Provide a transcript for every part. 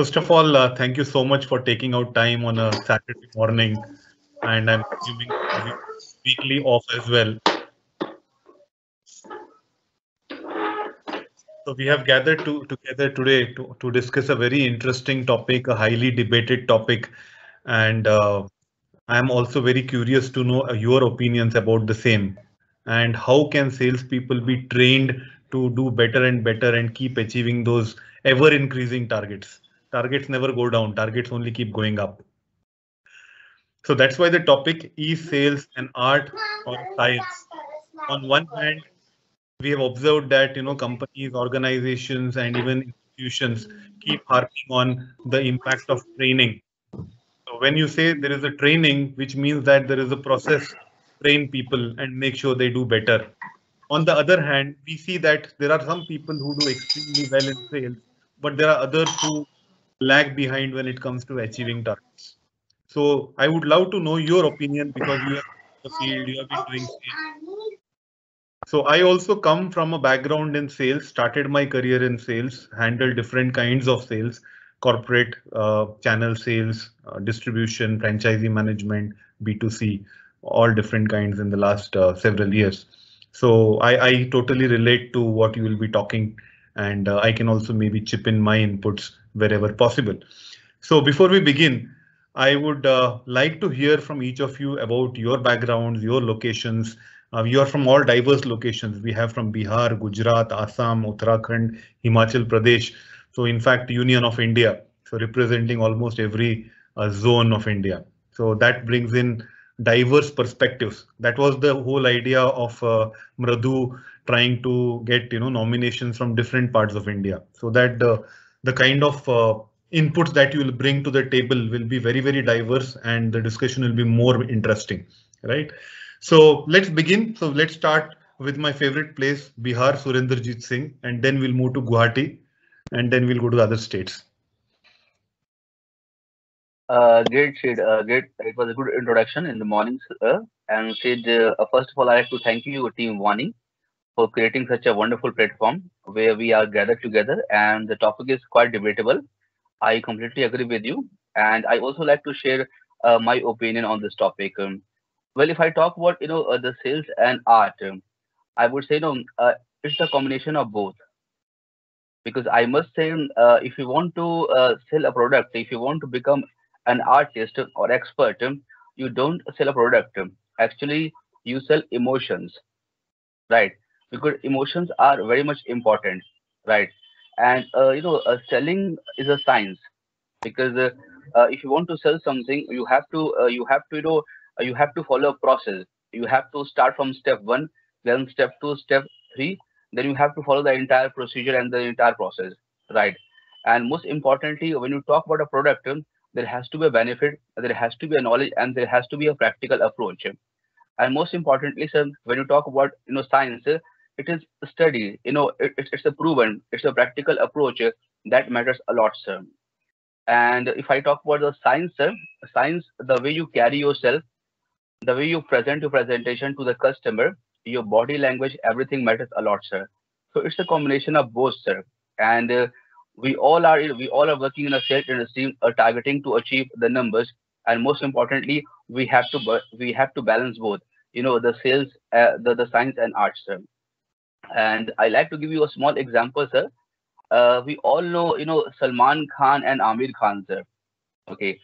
First of all, uh, thank you so much for taking out time on a Saturday morning, and I'm assuming weekly off as well. So we have gathered to, together today to, to discuss a very interesting topic, a highly debated topic, and uh, I'm also very curious to know your opinions about the same and how can salespeople be trained to do better and better and keep achieving those ever increasing targets. Targets never go down, targets only keep going up. So that's why the topic is sales and art or science. On one hand, we have observed that you know companies, organizations, and even institutions keep harping on the impact of training. So when you say there is a training, which means that there is a process train people and make sure they do better. On the other hand, we see that there are some people who do extremely well in sales, but there are others who lag behind when it comes to achieving targets. So I would love to know your opinion because you have the field, you have been doing sales. So I also come from a background in sales, started my career in sales, handled different kinds of sales, corporate uh, channel sales, uh, distribution, franchisee management, B2C all different kinds in the last uh, several years. So I, I, totally relate to what you will be talking and uh, I can also maybe chip in my inputs wherever possible. So before we begin, I would uh, like to hear from each of you about your backgrounds, your locations. Uh, you are from all diverse locations. We have from Bihar, Gujarat, Assam, Uttarakhand, Himachal Pradesh. So in fact, Union of India. So representing almost every uh, zone of India. So that brings in diverse perspectives. That was the whole idea of uh, Mradu trying to get you know nominations from different parts of India, so that the the kind of uh, inputs that you will bring to the table will be very very diverse, and the discussion will be more interesting, right? So let's begin. So let's start with my favorite place, Bihar, Surendrajit Singh, and then we'll move to Guwahati, and then we'll go to other states. Uh, great, Sid. Uh, great. It was a good introduction in the morning, sir. And Sid, uh, first of all, I have to thank you, Team Vani, for creating such a wonderful platform where we are gathered together. And the topic is quite debatable. I completely agree with you. And I also like to share uh, my opinion on this topic. Um, well, if I talk about you know uh, the sales and art, um, I would say no, uh, it's a combination of both because I must say, uh, if you want to uh, sell a product, if you want to become an artist or expert, you don't sell a product. Actually, you sell emotions, right? Because emotions are very much important, right? And uh, you know, uh, selling is a science because uh, uh if you want to sell something, you have to uh, you have to you know uh, you have to follow a process. You have to start from step one, then step two, step three. Then you have to follow the entire procedure and the entire process, right? And most importantly, when you talk about a product, there has to be a benefit, there has to be a knowledge, and there has to be a practical approach. And most importantly, sir, when you talk about you know science, it is study. You know, it, it's a proven, it's a practical approach that matters a lot, sir. And if I talk about the science, sir, science, the way you carry yourself, the way you present your presentation to the customer, your body language, everything matters a lot, sir. So it's a combination of both, sir. And uh, we all are we all are working in a sales industry uh, targeting to achieve the numbers and most importantly we have to we have to balance both you know the sales uh, the, the science and arts sir. And i like to give you a small example sir. Uh, we all know you know salman khan and aamir khan sir. Okay.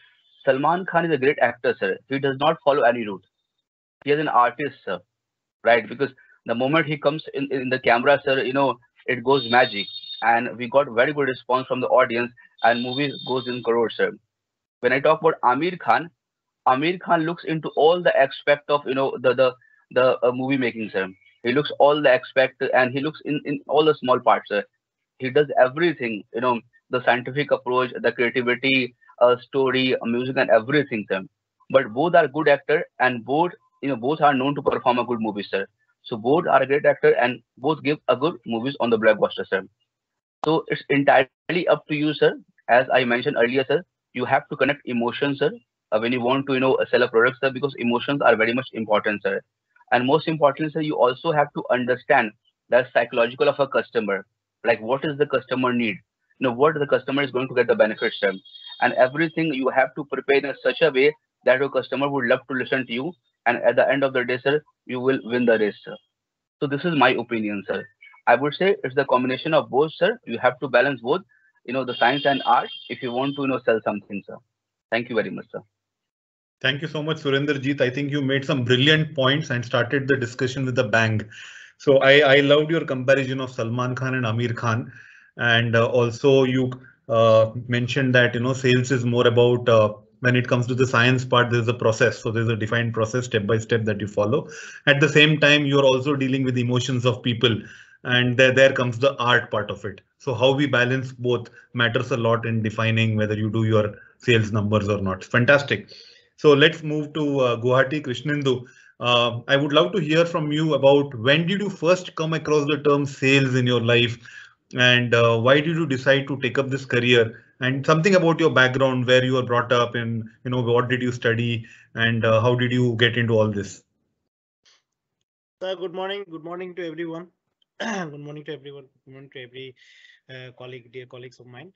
Salman khan is a great actor sir. He does not follow any route he is an artist sir. Right? Because the moment he comes in, in the camera sir you know it goes magic. And we got very good response from the audience and movie goes in crores sir. When i talk about aamir khan aamir khan looks into all the aspect of you know the the the uh, movie making sir he looks all the aspect and he looks in in all the small parts he does everything you know the scientific approach the creativity uh, story music and everything sir but both are good actor and both you know both are known to perform a good movie sir so both are a great actor and both give a good movies on the blockbuster sir so it's entirely up to you, sir. As I mentioned earlier, sir, you have to connect emotions, sir, uh, when you want to, you know, sell a product, sir, because emotions are very much important, sir. And most importantly, sir, you also have to understand the psychological of a customer. Like what is the customer need? you know what the customer is going to get the benefits from? And everything you have to prepare in such a way that your customer would love to listen to you. And at the end of the day sir you will win the race sir. So this is my opinion sir. I would say it's the combination of both sir. You have to balance both you know the science and art if you want to you know sell something sir. Thank you very much sir Thank you so much, Surendrajit. I think you made some brilliant points and started the discussion with a bang. So I, I loved your comparison of Salman Khan and Aamir Khan. And uh, also you uh, mentioned that, you know, sales is more about uh, when it comes to the science part, there's a process. So there's a defined process step by step that you follow. At the same time, you're also dealing with emotions of people and there, there comes the art part of it. So how we balance both matters a lot in defining whether you do your sales numbers or not. Fantastic. So let's move to uh, Guwahati Krishnendu. Uh, I would love to hear from you about when did you first come across the term sales in your life and uh, why did you decide to take up this career and something about your background where you were brought up and you know what did you study and uh, how did you get into all this Sir, good morning. Good morning to everyone. good morning to everyone. Good morning to every uh, colleague, dear colleagues of mine.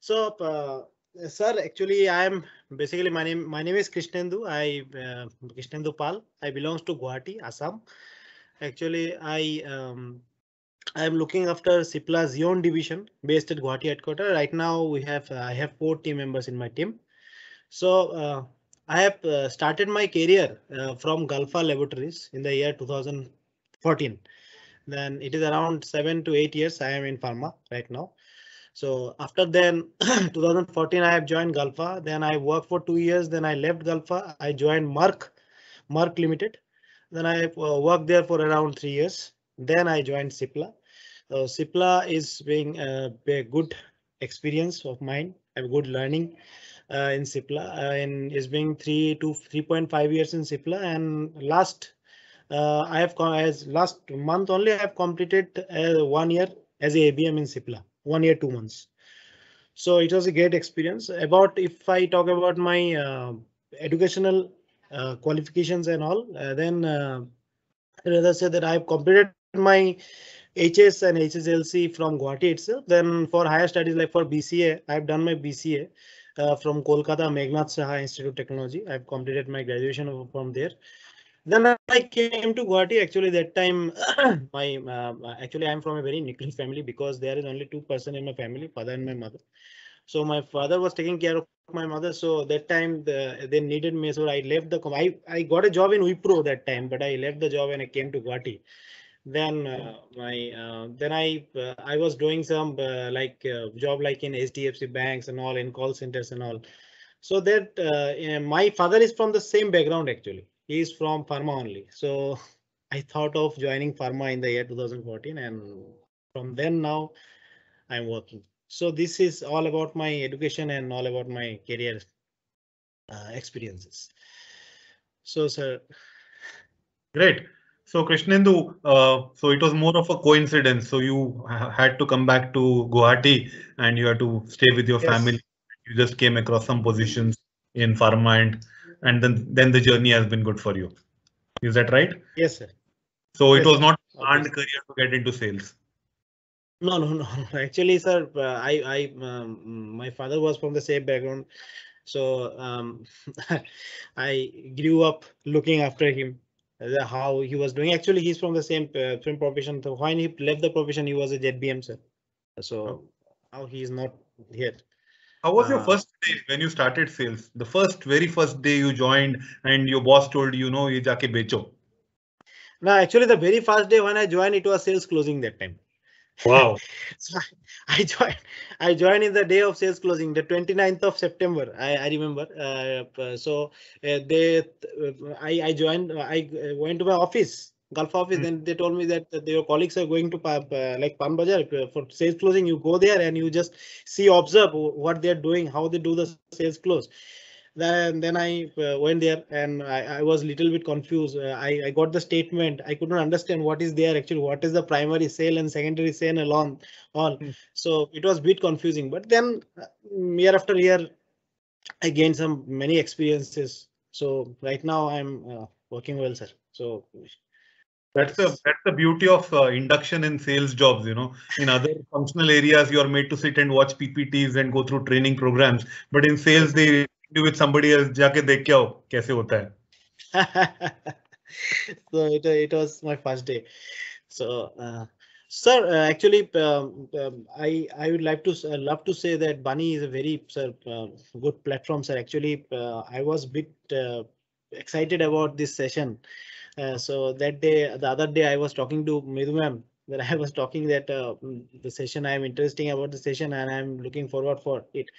So, uh, sir, actually, I am basically my name. My name is Krishnendu. I uh, Krishnendu Pal. I belongs to Guwahati, Assam. Actually, I um, I am looking after Cipla Zion division based at Guwahati headquarters. Right now, we have I have four team members in my team. So. Uh, I have uh, started my career uh, from Galpha Laboratories in the year 2014. Then it is around seven to eight years I am in pharma right now. So after then 2014 I have joined Galpha. Then I worked for two years. Then I left Galpha. I joined Merck, Merck Limited. Then I uh, worked there for around three years. Then I joined Cipla. So Cipla is being a good experience of mine. I have good learning uh, in Cipla uh, and is being three to 3.5 years in Cipla and last uh, I have as last month only I have completed uh, one year as a ABM in Cipla one year two months so it was a great experience about if I talk about my uh, educational uh, qualifications and all then rather say that I have completed my HS and HSLC from Guwahati itself then for higher studies like for BCA I have done my BCA uh, from Kolkata Meghnad Saha Institute of Technology. I've completed my graduation from there. Then I came to Guwahati. Actually, that time, my uh, actually I'm from a very nuclear family because there is only two person in my family, father and my mother. So my father was taking care of my mother. So that time the, they needed me. So I left the. I I got a job in Wipro that time, but I left the job and I came to Guwahati then uh, my uh, then i uh, i was doing some like job like in hdfc banks and all in call centers and all so that my father is from the same background actually is from pharma only so i thought of joining pharma in the year 2014 and from then now i'm working so this is all about my education and all about my career experiences so sir great so Krishnendu, uh, so it was more of a coincidence. So you had to come back to Guwahati and you had to stay with your yes. family. You just came across some positions in pharma and and then then the journey has been good for you. Is that right? Yes, sir. So yes, it was not planned career to get into sales. No, no, no. Actually, sir, uh, I, I, um, my father was from the same background, so um, I grew up looking after him how he was doing. Actually, he's from the same uh, same profession. So when he left the profession, he was a ZBM sir. So oh. now he is not here. How was uh, your first day when you started sales? The first, very first day you joined, and your boss told you, know, ye jaake becho. No, actually, the very first day when I joined, it was sales closing that time. Wow. so I, joined. I joined in the day of sales closing, the 29th of September. I, I remember. Uh, so uh, they, uh, I, I joined. I went to my office, Gulf office. Mm. Then they told me that their colleagues are going to uh, like Pan Bazaar for sales closing. You go there and you just see, observe what they're doing, how they do the sales close then then i uh, went there and I, I was a little bit confused uh, I, I got the statement i could not understand what is there actually what is the primary sale and secondary sale along all mm. so it was a bit confusing but then uh, year after year i gained some many experiences so right now i'm uh, working well sir so That's the that's the beauty of uh, induction in sales jobs. You know, in other functional areas, you are made to sit and watch PPTs and go through training programs. But in sales, they do with somebody else. जाके देख क्या हो कैसे होता है. so it it was my first day. So. Uh, Sir, uh, actually, um, um, I I would like to uh, love to say that Bunny is a very sir, uh, good platform, sir. Actually, uh, I was a bit uh, excited about this session. uh, so that day, the other day, I was talking to Midhu ma'am. I was talking that the session I am interesting about the session and I'm looking forward for it.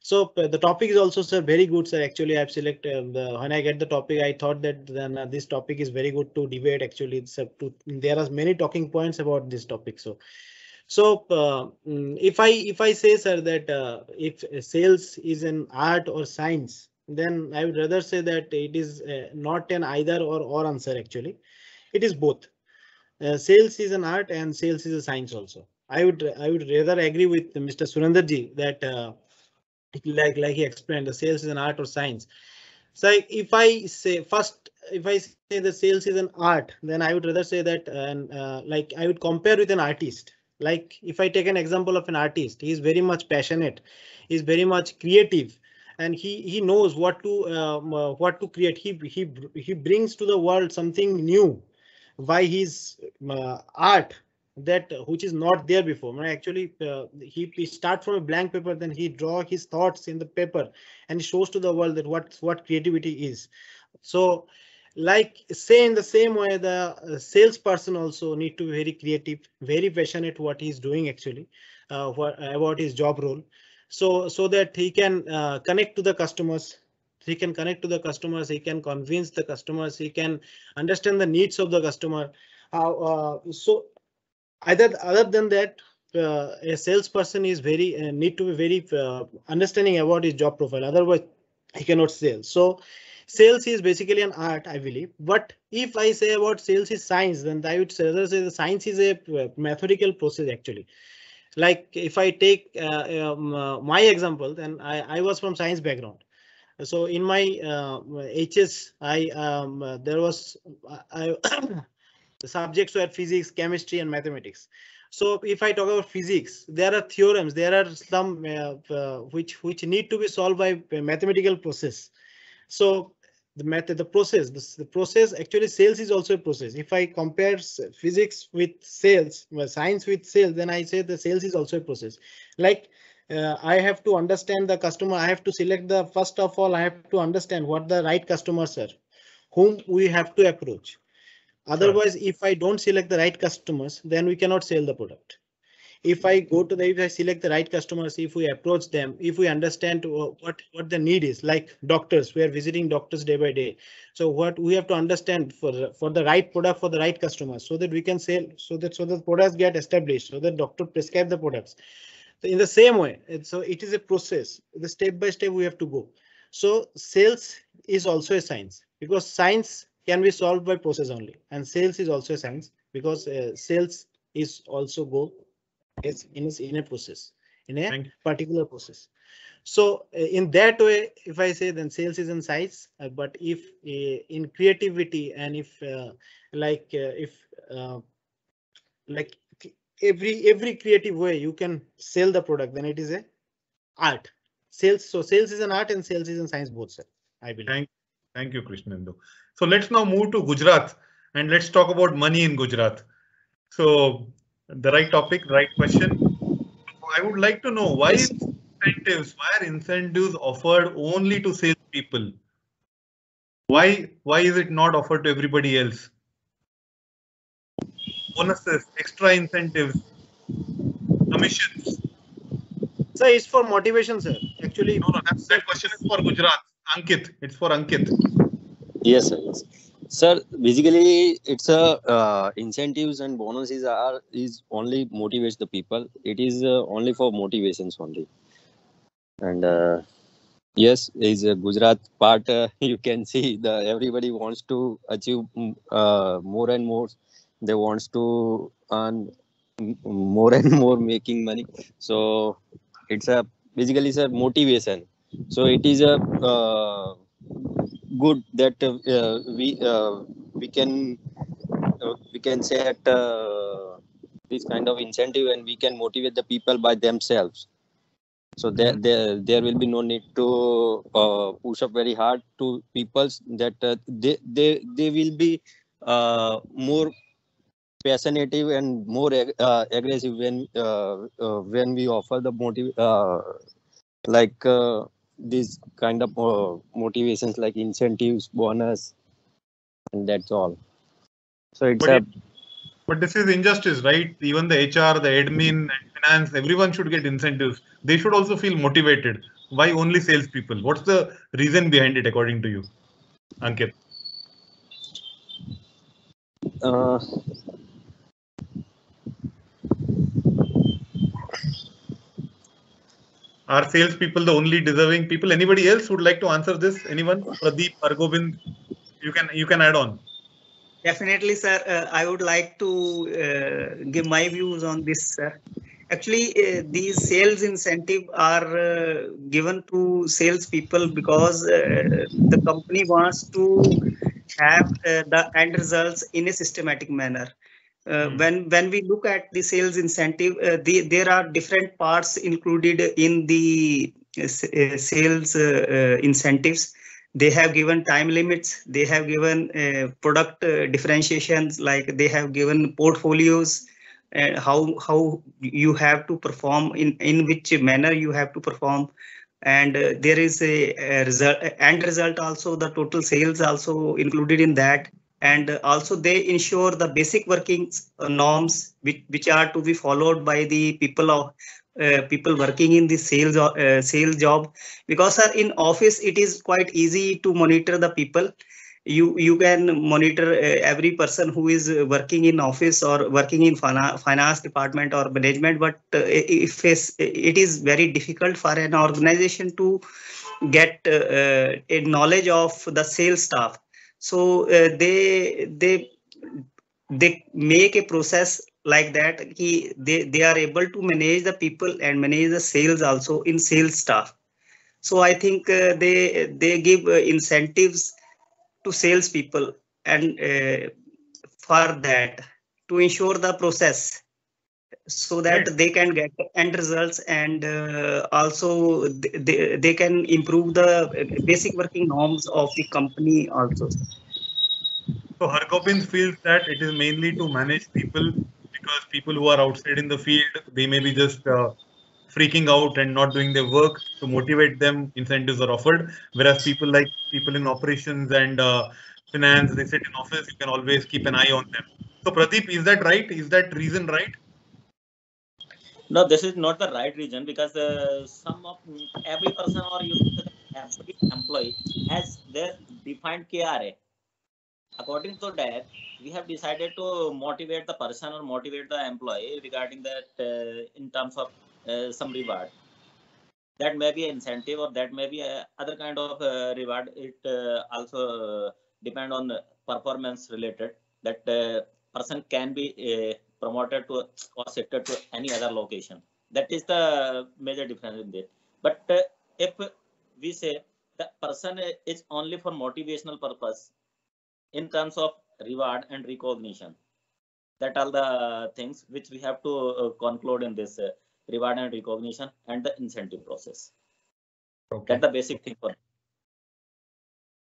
So uh, the topic is also sir very good sir. Actually, I've selected um, the when I get the topic, I thought that then uh, this topic is very good to debate. Actually, it's to, there are many talking points about this topic. So, so uh, mm, if I if I say sir that uh, if sales is an art or science, then I would rather say that it is uh, not an either or or answer. Actually, it is both. Uh, sales is an art and sales is a science also. I would I would rather agree with Mr. Surendraji that like like he explained the sales is an art or science so if i say first if i say the sales is an art then i would rather say that and uh, like i would compare with an artist like if i take an example of an artist he is very much passionate he's very much creative and he he knows what to um, uh, what to create. He he he brings to the world something new. By his uh, art that which is not there before. Actually uh, he, he start from a blank paper then he draw his thoughts in the paper and shows to the world that what what creativity is. So like say in the same way the uh, salesperson also need to be very creative very passionate what he's doing actually uh, what about his job role so so that he can uh, connect to the customers. He can connect to the customers. He can convince the customers. He can understand the needs of the customer. Uh, so either other than that uh, a salesperson is very uh, need to be very uh, understanding about his job profile. Otherwise he cannot sell. So sales is basically an art i believe. But if i say about sales is science then i would rather say the science is a methodical process actually like if i take uh, um, uh, my example then I, I was from science background so in my hs i um, there was i the subjects were physics, chemistry, and mathematics. So if I talk about physics, there are theorems, there are some uh, uh, which which need to be solved by mathematical process. So the method, the process, the, the, process actually sales is also a process. If I compare physics with sales, well, science with sales, then I say the sales is also a process. Like uh, I have to understand the customer. I have to select the first of all, I have to understand what the right customers are, whom we have to approach. Otherwise, sure. if I don't select the right customers, then we cannot sell the product. If I go to the, if I select the right customers, if we approach them, if we understand what, what the need is, like doctors, we are visiting doctors day by day. So what we have to understand for for the right product for the right customers so that we can sell, so that so the products get established, so that doctor prescribe the products. So in the same way, so it is a process. The step by step we have to go. So sales is also a science because science can be solved by process only and sales is also a science because uh, sales is also go is in, in a process in a particular process. So uh, in that way if i say then sales is in size uh, but if uh, in creativity and if uh, like uh, if like every every creative way you can sell the product then it is a art. Sales so sales is an art and sales is in science both sir i believe. Thank, thank you krishnendu. So let's now move to Gujarat and let's talk about money in Gujarat. So the right topic, right question. I would like to know why incentives, why are incentives offered only to salespeople? Why why is it not offered to everybody else? Bonuses, extra incentives, commissions. Sir, it's for motivation, sir. Actually, no, no, that's, that question is for Gujarat. Ankit, it's for Ankit. Yes, sir. Yes. Sir, basically, it's a uh, incentives and bonuses are is only motivates the people. It is uh, only for motivations only. And uh, yes, is a Gujarat part. Uh, you can see the everybody wants to achieve mm, uh, more and more. They wants to earn more and more making money. So it's a basically a motivation. So it is a uh, good that uh, we uh, we can uh, we can set uh, this kind of incentive and we can motivate the people by themselves so there Mhm. there, there will be no need to uh, push up very hard to peoples that uh, they they they will be uh, more passionate and more ag- uh, aggressive when uh, uh, when we offer the motive uh, like uh, these kind of uh, motivations like incentives bonus and that's all so it's But a it- But this is injustice, right? Even the HR, the admin, and finance, everyone should get incentives. They should also feel motivated. Why only salespeople? What's the reason behind it, according to you, Ankit? uh, Are salespeople the only deserving people? Anybody else would like to answer this? Anyone? Pradeep, Hargobind, you can you can add on. Definitely, sir. Uh, I would like to uh, give my views on this, sir. Actually, uh, these sales incentive are uh, given to salespeople because uh, the company wants to have uh, the end results in a systematic manner. Uh, Hmm. when when we look at the sales incentive, uh, the, there are different parts included in the uh, uh, sales uh, incentives. They have given time limits. They have given uh, product uh, differentiations like they have given portfolios and how how you have to perform in in which manner you have to perform. And there is a, a result end result also the total sales also included in that and also they ensure the basic working uh, norms which, which are to be followed by the people of uh, people working in the sales uh, sales job. Because sir, in office it is quite easy to monitor the people. You you can monitor uh, every person who is working in office or working in fina- finance department or management. But uh, if it's, very difficult for an organization to get uh, uh, a knowledge of the sales staff so uh, they they they make a process like that he, they they are able to manage the people and manage the sales also in sales staff. So i think uh, they they give uh, incentives to salespeople and uh, for that to ensure the process so that Right. they can get end results and uh, also they, they can improve the basic working norms of the company also So Hargobind feels that it is mainly to manage people because people who are outside in the field, they may be just uh, freaking out and not doing their work. To motivate them, incentives are offered. Whereas people like people in operations and uh, finance, they sit in office, you can always keep an eye on them. So Pradeep, is that right? Is that reason right? No, this is not the right reason because uh, some of every person or every employee has their defined KRA. According to that, we have decided to motivate the person or motivate the employee regarding that uh, in terms of uh, some reward. That may be incentive or that may be a other kind of uh, reward. It uh, also depend on performance related. That uh, person can be uh, promoted to or shifted to any other location. That is the major difference in it. But uh, if we say the person is only for motivational purpose in terms of reward and recognition, that are the things which we have to uh, conclude in this uh, reward and recognition and the incentive process. Okay. That's the basic thing for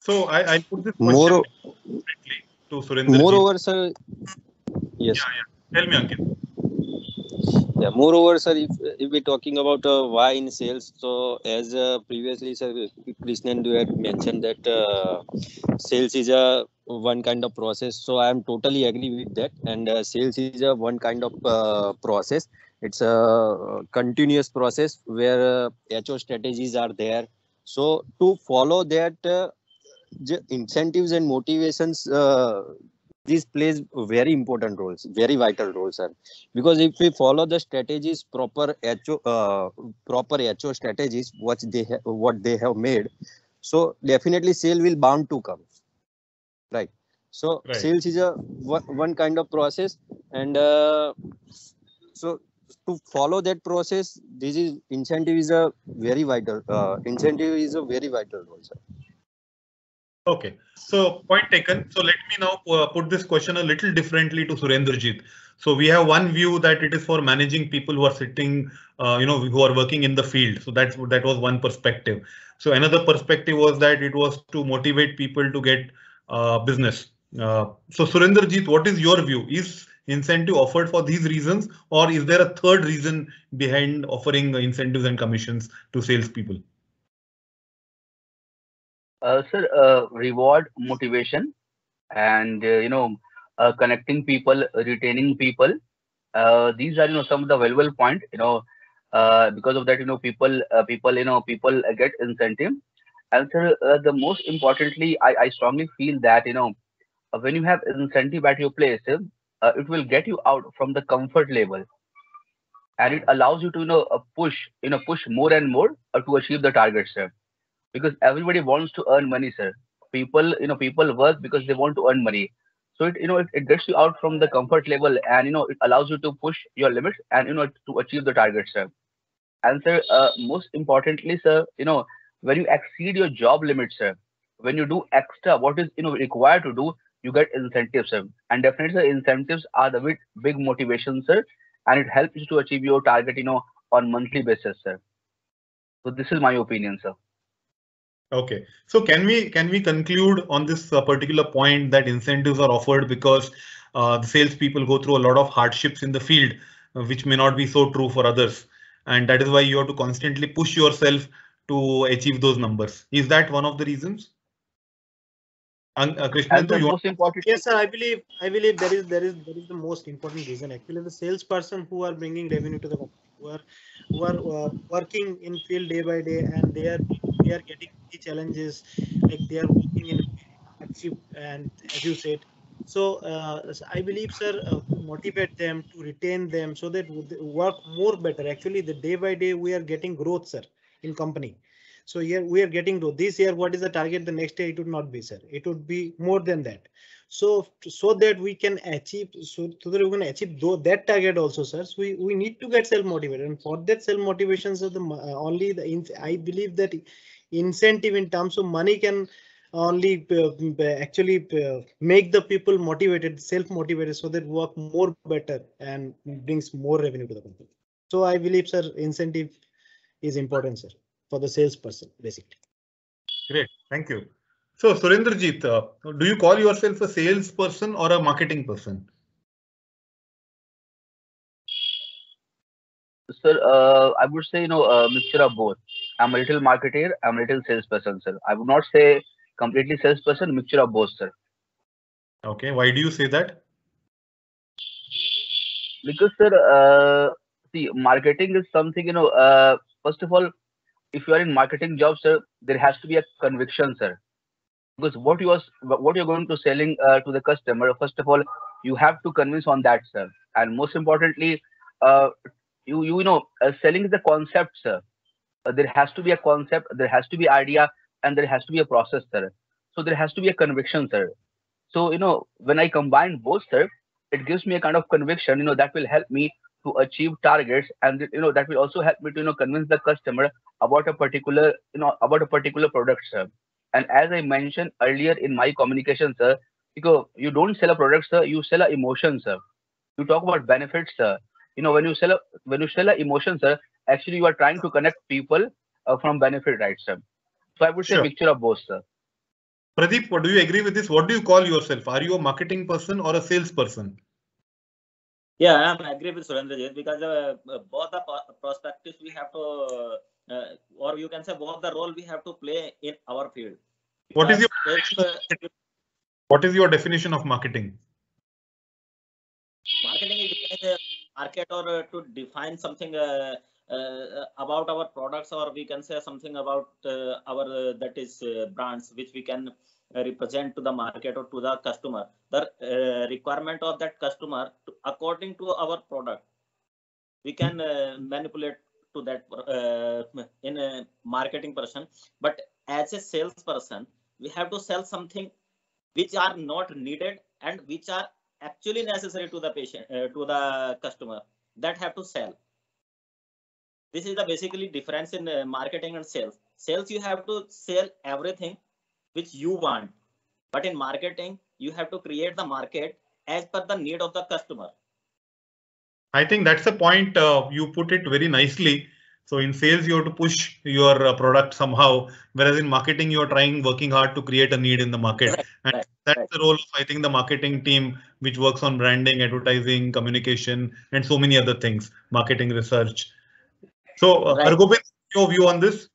So I, I put this More- question directly to Surinder. moreover sir yes Yeah, yeah. Tell me, Ankit. Yeah, moreover, sir, if, if we're talking about uh, why in sales, so as uh, previously, sir, Krishnan you had mentioned that uh, sales is a one kind of process. So I am totally agree with that. And uh, sales is a one kind of uh, process. It's a continuous process where uh, HO strategies are there. So to follow that, uh, incentives and motivations, these plays very important roles, very vital roles, sir because if we follow the strategies proper HO, uh, proper HO strategies what they ha- what they have made so definitely sale will bound to come right so Right. sales is a one, one kind of process and uh, so to follow that process this is incentive is a very vital uh, incentive is a very vital role sir. Okay, so point taken. So let me now uh, put this question a little differently to Surendrajit. So we have one view that it is for managing people who are sitting, uh, you know, who are working in the field. So that's that was one perspective. So another perspective was that it was to motivate people to get uh, business. Uh, so Surendrajit, what is your view? Is incentive offered for these reasons, or is there a third reason behind offering incentives and commissions to salespeople? Uh, sir, uh, reward motivation and uh, you know uh, connecting people, retaining people. Uh, these are you know some of the valuable point. You know uh, because of that you know people people you know people get incentive. And sir, the most importantly, I, I strongly feel that you know when you have incentive at your place, it will get you out from the comfort level and it allows you to you know push you know push more and more to achieve the target sir because everybody wants to earn money sir. People you know people work because they want to earn money. So it you know it, it gets you out from the comfort level and you know it allows you to push your limits and you know to achieve the target sir. And sir uh, most importantly sir you know when you exceed your job limits sir when you do extra what is you know required to do you get incentives sir. And definitely the incentives are the big, big motivation sir. And it helps you to achieve your target you know on monthly basis sir. So this is my opinion sir Okay, so can we can we conclude on this uh, particular point that incentives are offered because uh, the salespeople go through a lot of hardships in the field, uh, which may not be so true for others, and that is why you have to constantly push yourself to achieve those numbers. Is that one of the reasons? And uh, Krishnan, and the you most important Yes, sir. I believe I believe there is there is there is the most important reason. Actually, the salesperson who are bringing revenue to the company, who are who are uh, working in field day by day, and they are they are getting the challenges like they are working in hardship, and as you said. So uh, I believe, sir, uh, motivate them to retain them so that work more better. Actually, the day by day we are getting growth, sir, in company. So here we are getting to this year. What is the target? The next year it would not be, sir. It would be more than that. So so that we can achieve, so, so that we can achieve though that target also, sir. So we, we need to get self motivated, and for that self motivation, so the uh, only the I believe that incentive in terms of money can only uh, uh, actually uh, make the people motivated, self motivated, so that work more better and brings more revenue to the company. So I believe, sir, incentive is important, sir for the salesperson, basically. Great, thank you. So Surendrajit, uh, do you call yourself a salesperson or a marketing person? sir uh, i would say you know a mixture of both i'm a little marketer i'm a little salesperson sir. I would not say completely salesperson mixture of both sir. Okay, why do you say that? because sir uh, see marketing is something you know uh, first of all if you are in marketing job sir there has to be a conviction sir. Because what you are what you're going to selling uh, to the customer first of all you have to convince on that sir. And most importantly uh, you you know uh, selling is a concept sir Uh, there has to be a concept there has to be idea and there has to be a process sir. So there has to be a conviction sir. So you know when i combine both sir it gives me a kind of conviction you know that will help me to achieve targets and you know that will also help me to you know convince the customer about a particular you know about a particular product sir. And as i mentioned earlier in my communication sir because you don't sell a product sir you sell a emotion sir. You talk about benefits sir. You know when you sell a when you sell a emotion sir actually you are trying to connect people uh, from benefit right sir so i would say Sure. mixture of both sir Pradeep, what do you agree with this? What do you call yourself? Are you a marketing person or a salesperson? Yeah, I'm agree with Surendrajit because uh, uh, both the perspectives we have to, uh, or you can say both the role we have to play in our field. What is your if, uh, what is your definition of marketing? marketing is a market or uh, to define something uh, uh, about our products or we can say something about uh, our uh, that is uh, brands which we can uh, represent to the market or to the customer. The uh, requirement of that customer to, according to our product we can uh, manipulate to that uh, in a marketing person. But as a salesperson we have to sell something which are not needed and which are actually necessary to the patient uh, to the customer that have to sell this is the basically difference in uh, marketing and sales sales you have to sell everything which you want. But in marketing, you have to create the market as per the need of the customer. I think that's the point. Uh, you put it very nicely. So in sales, you have to push your uh, product somehow, whereas in marketing, you are trying, working hard to create a need in the market. Right, and right, that's right. the role of, I think, the marketing team, which works on branding, advertising, communication, and so many other things, marketing research. So, uh, Right. Hargobind, your view on this?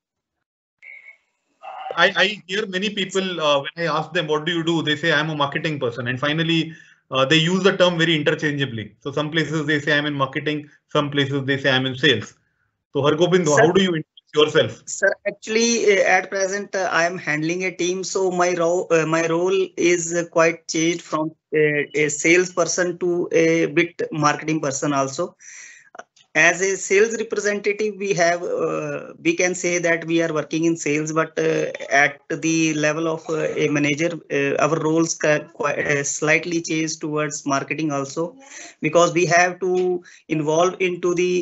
I, I hear many people uh, when I ask them, what do you do? They say, I'm a marketing person. And finally, uh, they use the term very interchangeably. So some places they say I'm in marketing, some places they say I'm in sales. So Hargobind, Sir- how do you introduce yourself? Sir, actually, uh, at present, uh, I am handling a team, so my role, uh, my role is uh, quite changed from a, a salesperson to a bit marketing person also. As a sales representative, we have, uh, we can say that we are working in sales, but uh, at the level of uh, a manager, uh, our roles quite uh, slightly change towards marketing also, because we have to involve into the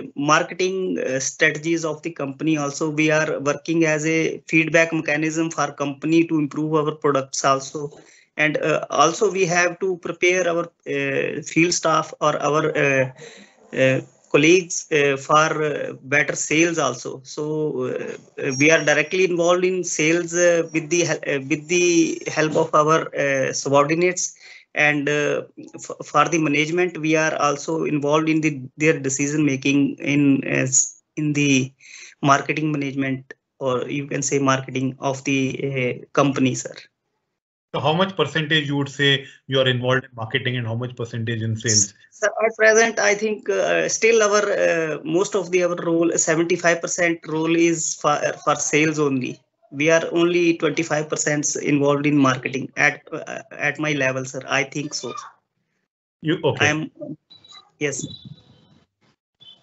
uh, marketing strategies of the company also. We are working as a feedback mechanism for company to improve our products also. And also we have to prepare our field staff or our colleagues uh, for uh, better sales also. So uh, we are directly involved in sales uh, with the uh, with the help of our uh, subordinates. And for the management we are also involved in the their decision making in as in the marketing management or you can say marketing of the company sir So how much percentage you would say you are involved in marketing and how much percentage in sales? Sir, at present, I think uh, still our uh, most of the our role, 75% role is for, for sales only. We are only 25% involved in marketing at uh, at my level, sir. I think so. You okay? I am yes.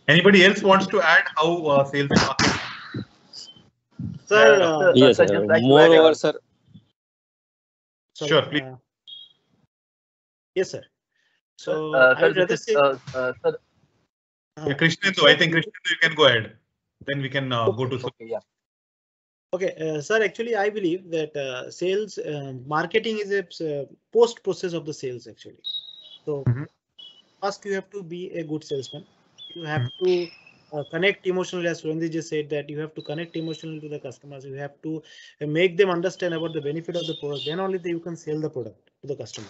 Anybody else wants to add how uh, sales and marketing? Sir, Uh, uh, Yes, sir, sir. just like Moreover, sir, sorry, Sure, please. uh, yes, sir. So uh, I sir, would rather this is, say, uh, uh, sir, Yeah, Krishnendu, so- I think Krishnendu, you can go ahead. Then we can uh, go to. okay, yeah. Okay, uh, sir, actually, I believe that uh, sales, uh, marketing is a uh, post process of the sales actually. So Mhm. first you have to be a good salesman. You have to uh, connect emotionally, as Randy just said that you have to connect emotionally to the customers. You have to uh, make them understand about the benefit of the product. Then only you can sell the product to the customer.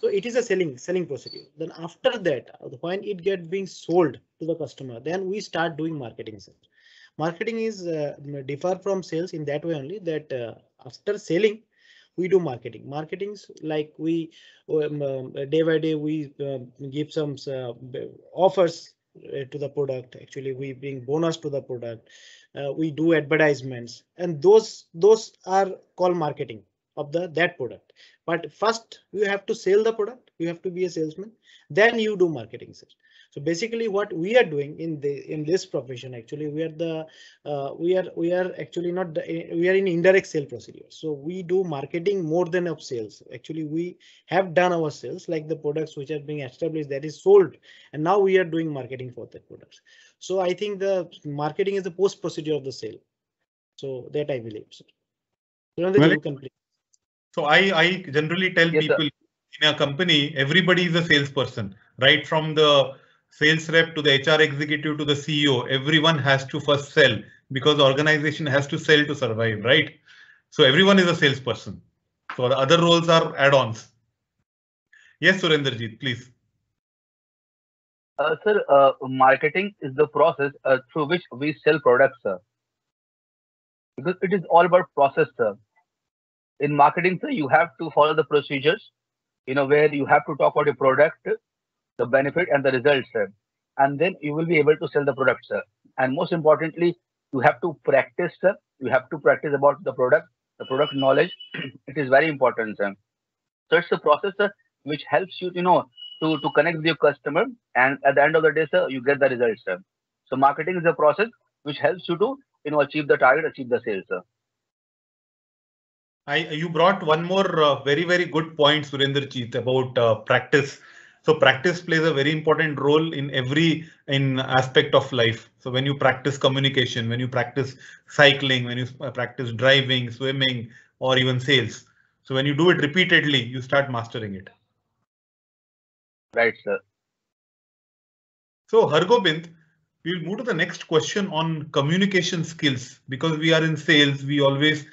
So it is a selling selling procedure. Then after that, uh, when it get being sold to the customer, then we start doing marketing. Marketing is uh, differ from sales in that way only that uh, after selling we do marketing marketings like we um, um, day by day we uh, give some uh, offers uh, to the product actually we bring bonus to the product. Uh, we do advertisements. And those those are called marketing of the that product. But first you have to sell the product. You have to be a salesman. Then you do marketing sir so basically what we are doing in the in this profession actually we are the uh, we are we are actually not the, eh, we are in indirect sale procedure so we do marketing more than of sales actually we have done our sales like the products which are being established that is sold and now we are doing marketing for the products so i think the marketing is the post procedure of the sale so that i believe so Well, you can please. So I, I generally tell Yes, sir. people in a company, everybody is a salesperson, right? From the sales rep to the HR executive to the CEO, everyone has to first sell because the organization has to sell to survive, right? So everyone is a salesperson. So the other roles are add-ons. Yes, Surendrajit, please. Uh, sir, uh, marketing is the process uh, through which we sell products, sir. Because it is all about process, sir. In marketing, sir, you have to follow the procedures, you know, where you have to talk about your product, the benefit and the results, sir. And then you will be able to sell the product, sir. And most importantly, you have to practice, sir. You have to practice about the product, the product knowledge. it is very important, sir. So it's a process, sir, which helps you, you know, to, to connect with your customer and at the end of the day sir you get the results sir so marketing is a process which helps you to you know achieve the target achieve the sales sir I you brought one more uh, very very good point, Surendrajit, about uh, practice. So practice plays a very important role in every in aspect of life. So when you practice communication, when you practice cycling, when you practice driving, swimming, or even sales. So when you do it repeatedly, you start mastering it. Right, sir. So Hargobind, we'll move to the next question on communication skills because we are in sales. We always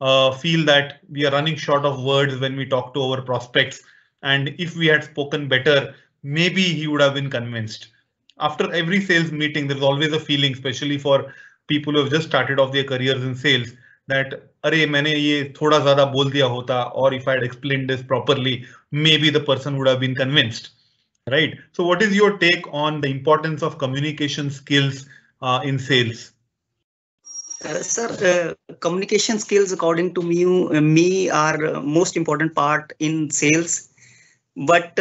uh, feel that we are running short of words when we talk to our prospects. And if we had spoken better, maybe he would have been convinced. After every sales meeting, there's always a feeling, especially for people who have just started off their careers in sales, that अरे मैंने ये थोड़ा ज़्यादा बोल दिया होता or if I had explained this properly, maybe the person would have been convinced. Right. So what is your take on the importance of communication skills uh, in sales? Uh, sir, uh, communication skills, according to me, uh, me are most important part in sales. but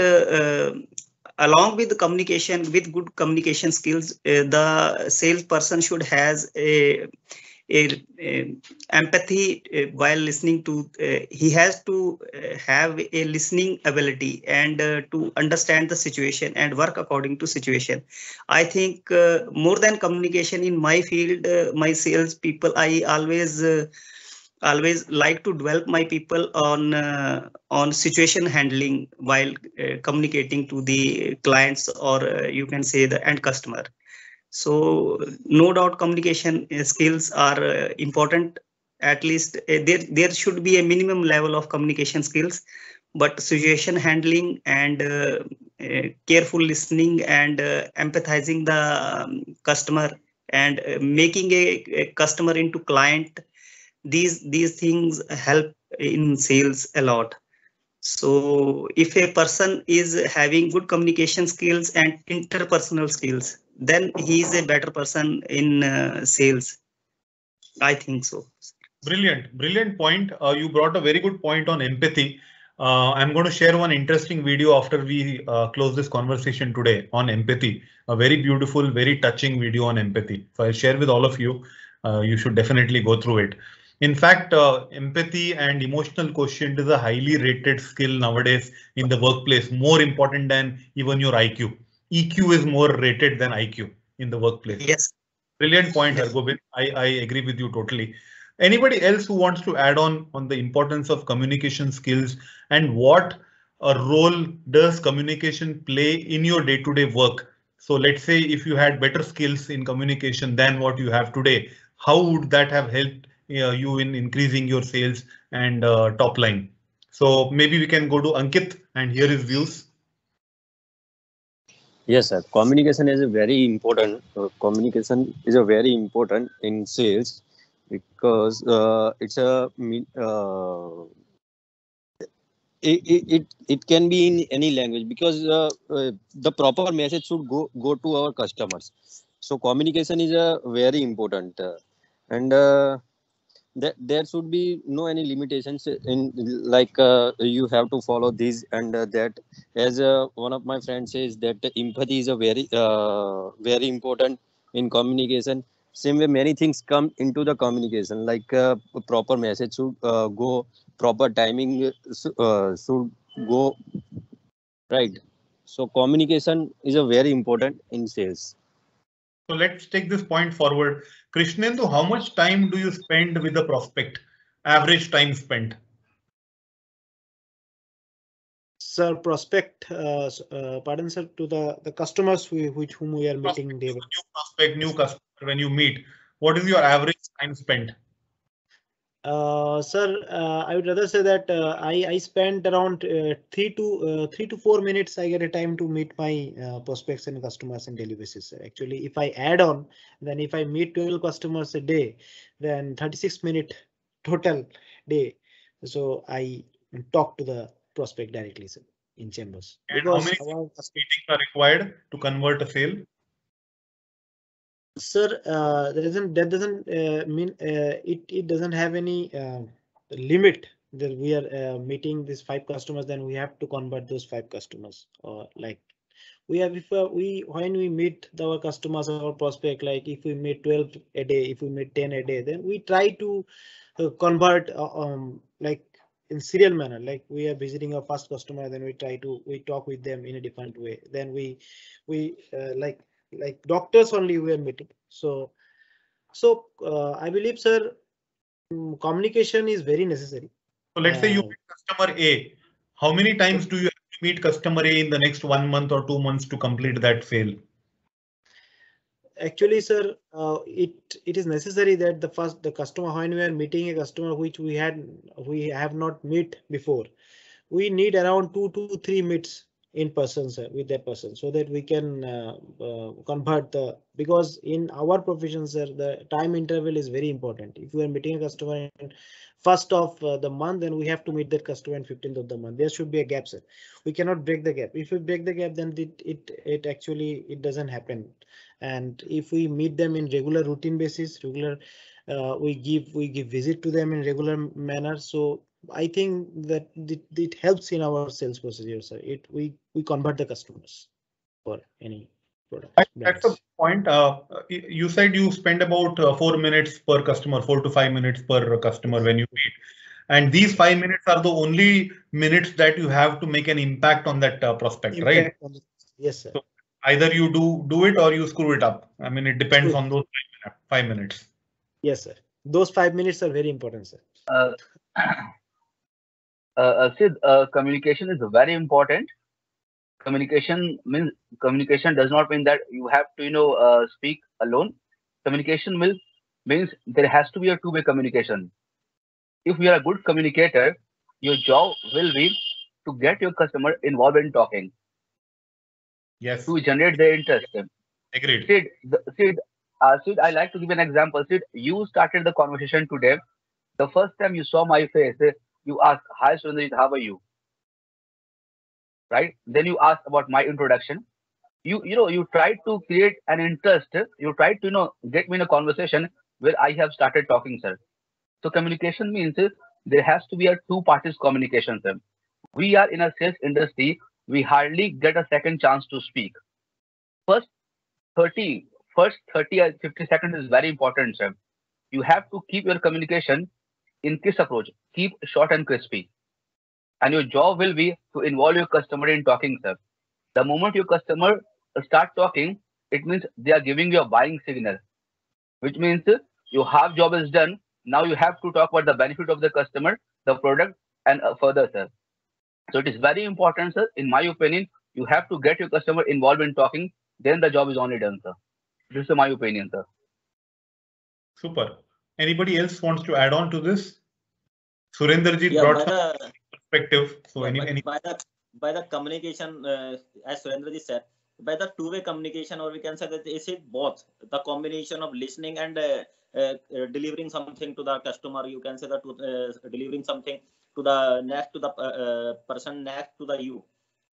along with the communication, with good communication skills, the salesperson should has a a, a empathy uh, while listening to uh, he has to uh, have a listening ability and uh, to understand the situation and work according to situation. I think uh, more than communication in my field uh, my sales people i always always like to develop my people on on situation handling while communicating to the clients or you can say the end customer so no doubt communication uh, skills are uh, important. At least uh, there, there should be a minimum level of communication skills, but situation handling and uh, uh, careful listening and uh, empathizing the um, customer and making a, a customer into client, these, these things help in sales a lot. So if a person is having good communication skills and interpersonal skills, then he is a better person in uh, sales. I think so. Brilliant, brilliant point. Uh, you brought a very good point on empathy. Uh, I'm going to share one interesting video after we uh, close this conversation today on empathy. A very beautiful, very touching video on empathy. So I'll share with all of you. Uh, you should definitely go through it. In fact, uh, empathy and emotional quotient is a highly rated skill nowadays in the workplace, more important than even your IQ. EQ is more rated than IQ in the workplace. Yes. Brilliant point, yes. Hargobind. I, I agree with you totally. Anybody else who wants to add on on the importance of communication skills and what a role does communication play in your day-to-day -day work? So let's say if you had better skills in communication than what you have today, how would that have helped you in increasing your sales and uh, top line? So maybe we can go to Ankit and hear his views. Yes, sir. Communication is a very important. Uh, communication is a very important in sales because uh, it's a uh, it, it it can be in any language because uh, uh, the proper message should go go to our customers. So communication is a very important uh, and that there should be no any limitations in like uh, you have to follow these and uh, that. As uh, one of my friends says that empathy is a very uh, very important in communication. Same way many things come into the communication like uh, proper message should uh, go proper timing should go right. So communication is a very important in sales so let's take this point forward. Krishnendu, how much time do you spend with the prospect? Average time spent? Sir, prospect, uh, uh, pardon sir, to the, the customers with whom we are meeting. Prospect, new prospect, new customer when you meet, what is your average time spent? Uh, sir, uh, I would rather say that uh, I I spent around uh, three to uh, three to four minutes. I get a time to meet my uh, prospects and customers on daily basis. Actually, if I add on, then if I meet 12 customers a day, then 36 minute total day. So I talk to the prospect directly sir, in chambers. And how many meetings are required to convert a sale? Sir uh, that doesn't that doesn't uh, mean uh, it it doesn't have any uh, limit that we are uh, meeting these five customers then we have to convert those five customers. Or like we have if uh, we when we meet our customers or prospect like if we meet 12 a day if we meet 10 a day then we try to convert um like in serial manner. Like we are visiting our first customer then we try to we talk with them in a different way. Then we we like like doctors only we are meeting so so uh, i believe sir mm, communication is very necessary. So let's say you Uh, meet customer A. How many times do you have to meet customer A in the next one month or two months to complete that sale? Actually, sir, uh, it it is necessary that the first the customer when we are meeting a customer which we had we have not met before, we need around two to three meets in persons with that person so that we can uh, uh, convert the because in our profession sir the time interval is very important. If we are meeting a customer in first of uh, the month then we have to meet that customer in 15th of the month. There should be a gap sir. We cannot break the gap. If we break the gap then it it it actually it doesn't happen and if we meet them in regular routine basis regular uh, we give we give visit to them in regular manner so i think that it, it helps in our sales procedure sir it we we convert the customers for any product That- That's the point. Uh, you said you spend about uh, four minutes per customer, four to five minutes per customer when you meet. And these five minutes are the only minutes that you have to make an impact on that uh, prospect, right? Impact on the- yes sir So- Either you do do it or you screw it up. I mean, it depends Screw on those five minute- five minutes. yes sir those five minutes are very important sir Uh, uh, Sid, uh, communication is very important. Communication means communication does not mean that you have to, you know, uh, speak alone. Communication will means there has to be a two-way communication. If you are a good communicator, your job will be to get your customer involved in talking Yes, to generate their interest. agreed. Sid, the, Sid, uh, Sid, I like to give an example. Sid, you started the conversation today. The first time you saw my face, you asked, "Hi, Surendrajit, how are you?" Right? Then you ask about my introduction. You, you know, you try to create an interest. You try to, you know, get me in a conversation where I have started talking, sir. So communication means there has to be a two parties communication, sir. We are in a sales industry. We hardly get a second chance to speak. First 30 first 30 or 50 seconds is very important sir you have to keep your communication in kiss approach keep short and crispy and your job will be to involve your customer in talking sir the moment your customer start talking it means they are giving you a buying signal which means your half job is done now you have to talk about the benefit of the customer the product and uh, further sir so it is very important sir in my opinion you have to get your customer involved in talking then the job is only done, sir. This is my opinion, sir. Super. Anybody else wants to add on to this? Surendraji Yeah, brought some the, perspective. So yeah, any, any by the by the communication, uh, as Surendraji said, by the two-way communication, or we can say that is it both the combination of listening and uh, uh, uh, delivering something to the customer. You can say that to, uh, delivering something to the next to the uh, uh, person next to the you.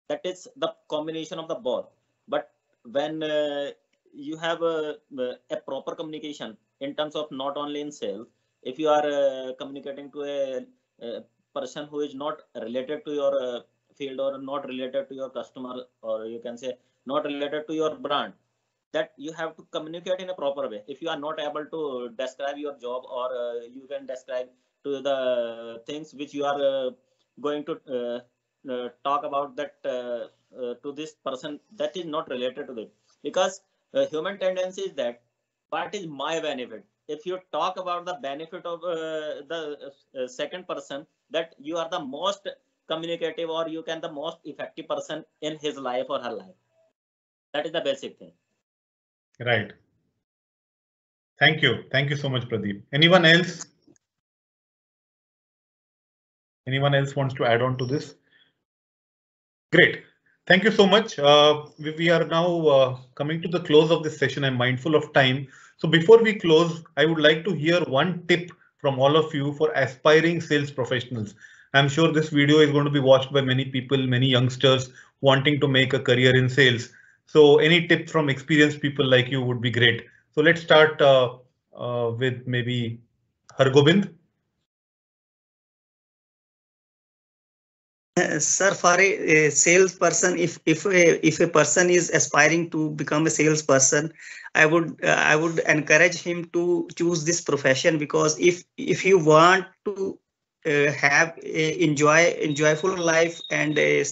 That is the combination of the both. But when uh, you have a, a proper communication in terms of not only in sales, if you are uh, communicating to a, a person who is not related to your uh, field or not related to your customer or you can say not related to your brand that you have to communicate in a proper way. If you are not able to describe your job or uh, you can describe to the things which you are uh, going to uh, uh, talk about that to this person that is not related to it because human tendency is that what is my benefit if you talk about the benefit of uh, the uh, second person that you are the most communicative or you can the most effective person in his life or her life that is the basic thing right. Thank you. Thank you so much, Pradeep. Anyone else? Anyone else wants to add on to this? Great. Thank you so much. Uh, we, we are now uh, coming to the close of this session. I'm mindful of time. So before we close, I would like to hear one tip from all of you for aspiring sales professionals. I'm sure this video is going to be watched by many people, many youngsters wanting to make a career in sales. So any tip from experienced people like you would be great. So let's start uh, uh, with maybe Hargobind. Sir, for a, a salesperson, if if a, if a person is aspiring to become a salesperson, I would uh, I would encourage him to choose this profession because if if you want to uh, have a enjoy enjoyful life and a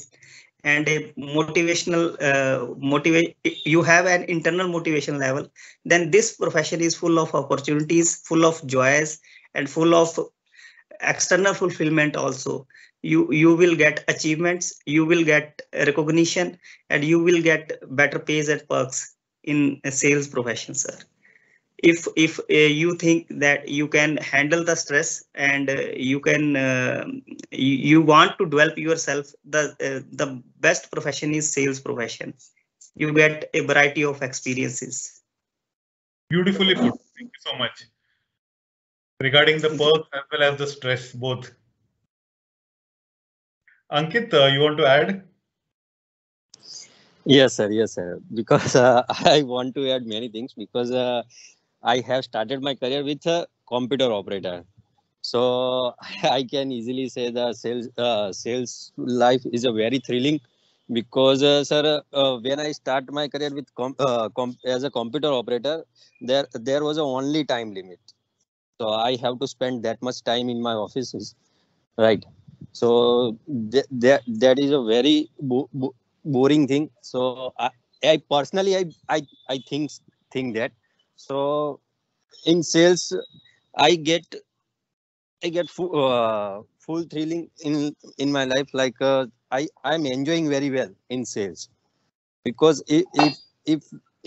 and a motivational uh, motivate you have an internal motivation level then this profession is full of opportunities full of joys and full of external fulfillment also you you will get achievements you will get recognition and you will get better pays and perks in a sales profession sir if if uh, you think that you can handle the stress and uh, you can uh, you, you want to develop yourself the uh, the best profession is sales profession you get a variety of experiences Beautifully put. Thank you so much. Regarding the perks as well as the stress, both. Ankit, uh, you want to add? Yes, sir. Yes, sir. Because uh, I want to add many things because uh, I have started my career with a computer operator. So I can easily say the sales uh, sales life is a very thrilling because uh, sir uh, when I start my career with com, uh, com as a computer operator there there was a only time limit. So I have to spend that much time in my offices, right? So th- that that is a very bo- bo- boring thing. So I, I personally I I I think think that so in sales i get i get full, uh, full thrilling in in my life like uh, i i'm enjoying very well in sales because if if if,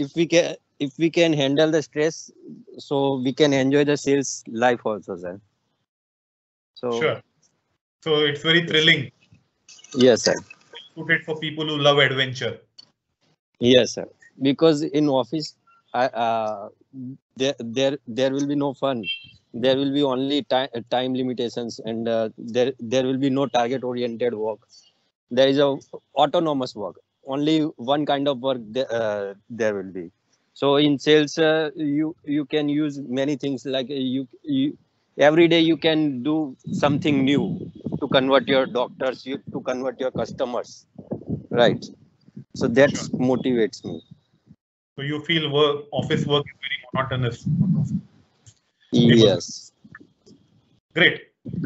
if we can if we can handle the stress so we can enjoy the sales life also sir so Sure. So it's very thrilling. yes sir Suited for people who love adventure. yes sir because in office I, uh, there there there will be no fun there will be only time time limitations and uh, there there will be no target oriented work there is a autonomous work only one kind of work there, uh, there will be so in sales uh, you you can use many things like uh, you you every day you can do something new to convert your doctors you to convert your customers right so that Sure. motivates me So you feel work, office work is very monotonous. yes Great.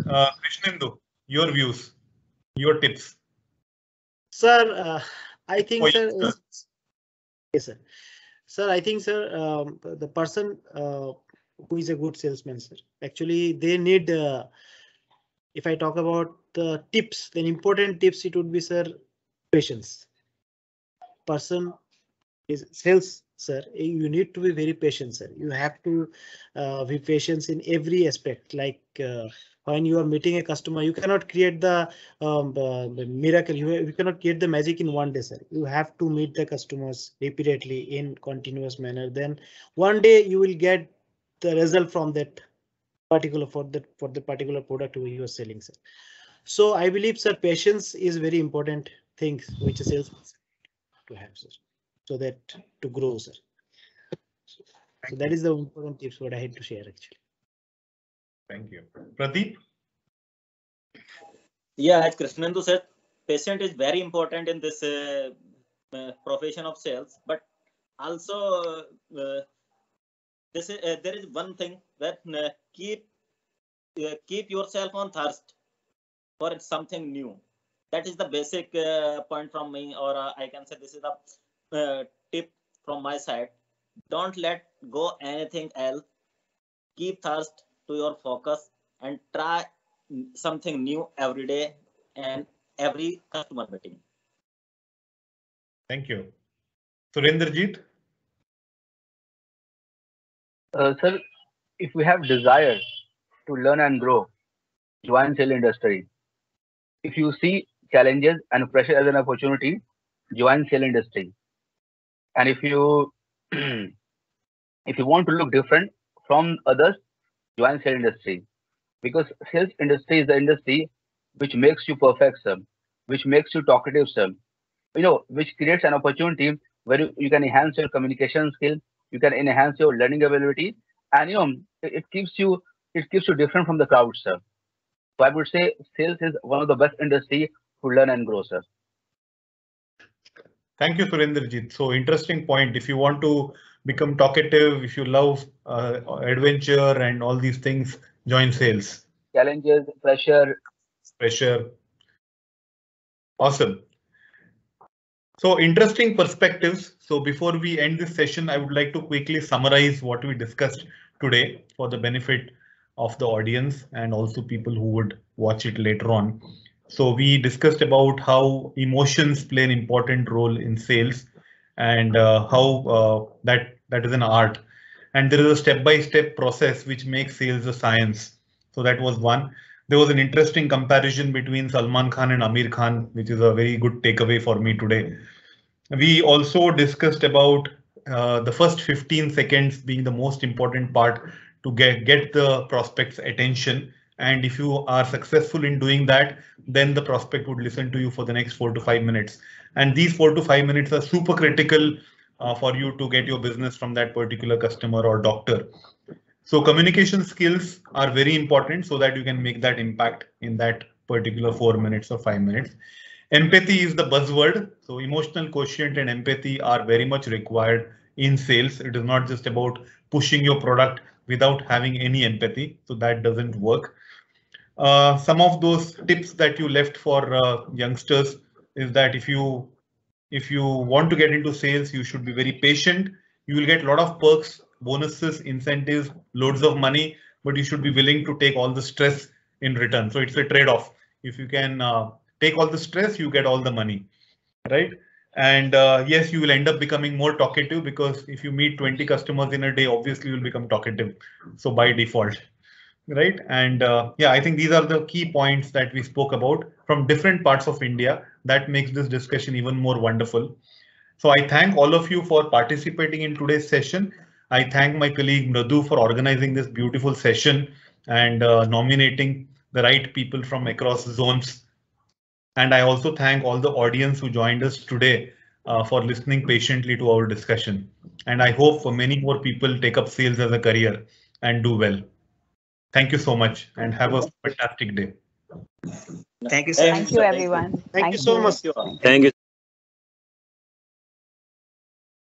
Uh, Krishnendu, your views, your tips. Sir, uh, I think, for sir, is- yes, sir. Sir, I think, sir, um, the person uh, who is a good salesman, sir, actually they need. Uh, if I talk about the tips, then important tips it would be, sir, patience. Person is sales, sir. You need to be very patient, sir. You have to uh, be patient in every aspect. Like uh, when you are meeting a customer, you cannot create the um, uh, the miracle. You, you cannot create the magic in one day, sir. You have to meet the customers repeatedly in continuous manner. Then one day you will get the result from that particular for the for the particular product you are selling, sir. So I believe, sir, patience is very important thing which a salesperson to have, sir, so that to grow, sir. So, so that is the important tips what I had to share actually. Thank you. Pradeep, Yeah, as Krishnendu said, patient is very important in this uh, uh, profession of sales. But also, uh, this is, uh, there is one thing that uh, keep uh, keep yourself on thirst for something new. That is the basic uh, point from me, or uh, I can say this is the uh, tip from my side. Don't let go anything else. Keep thirst to your focus and try something new every day and every customer meeting. thank you. Surendrajit, Uh, sir, if we have desire to learn and grow, join sale industry. If you see challenges and pressure as an opportunity, join sale industry. And if you if you want to look different from others, join sales industry. Because sales industry is the industry which makes you perfect, sir, which makes you talkative, sir. You know, which creates an opportunity where you, you can enhance your communication skill, you can enhance your learning ability, and you know, it, it keeps you it keeps you different from the crowd, sir. So I would say sales is one of the best industry to learn and grow, sir. Thank you, Surendrajit. So interesting point. If you want to become talkative, if you love uh, adventure and all these things, join sales. Challenges, pressure, pressure. Awesome. So interesting perspectives. So before we end this session, I would like to quickly summarize what we discussed today for the benefit of the audience and also people who would watch it later on. So we discussed about how emotions play an important role in sales and uh, how uh, that that is an art. And there is a step-by-step -step process which makes sales a science. So that was one. There was an interesting comparison between Salman Khan and Aamir Khan, which is a very good takeaway for me today. We also discussed about uh, the first 15 seconds being the most important part to get, get the prospect's attention. And if you are successful in doing that, then the prospect would listen to you for the next four to five minutes. And these four to five minutes are super critical uh, for you to get your business from that particular customer or doctor. So communication skills are very important so that you can make that impact in that particular four minutes or five minutes. Empathy is the buzzword. So emotional quotient and empathy are very much required in sales. It is not just about pushing your product without having any empathy. So that doesn't work. Uh, some of those tips that you left for uh, youngsters is that if you if you want to get into sales, you should be very patient. You will get a lot of perks, bonuses, incentives, loads of money, but you should be willing to take all the stress in return. So it's a trade-off. If you can uh, take all the stress, you get all the money, right? And uh, yes, you will end up becoming more talkative because if you meet 20 customers in a day, obviously you'll become talkative. So by default, right? And uh, yeah, I think these are the key points that we spoke about from different parts of India that makes this discussion even more wonderful. So I thank all of you for participating in today's session. I thank my colleague Mradu for organizing this beautiful session and uh, nominating the right people from across zones and I also thank all the audience who joined us today uh, for listening patiently to our discussion. And I hope for many more people take up sales as a career and do well. Thank you so much and have a fantastic day. Thank you, sir. Thank you, everyone. Thank you so much. Thank you.